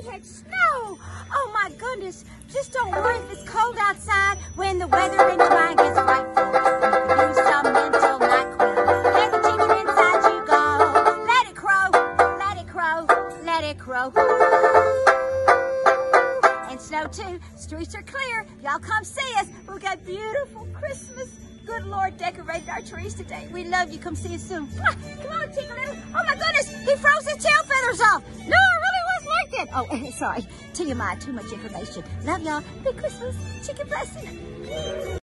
we had snow. Oh my goodness, just don't worry if it's cold outside when the weather and dry gets frightful. You use some mental NyQuil. Let the chicken inside you go. Let it crow, let it crow, let it crow. And snow too. Streets are clear. Y'all come see us. We've got beautiful Christmas. Good Lord, decorated our trees today. We love you. Come see us soon. Come on, Little. Oh my goodness, he froze his tail feathers off. No, Oh, sorry. TMI, too much information. Love y'all. Big Christmas. Chicken blessing.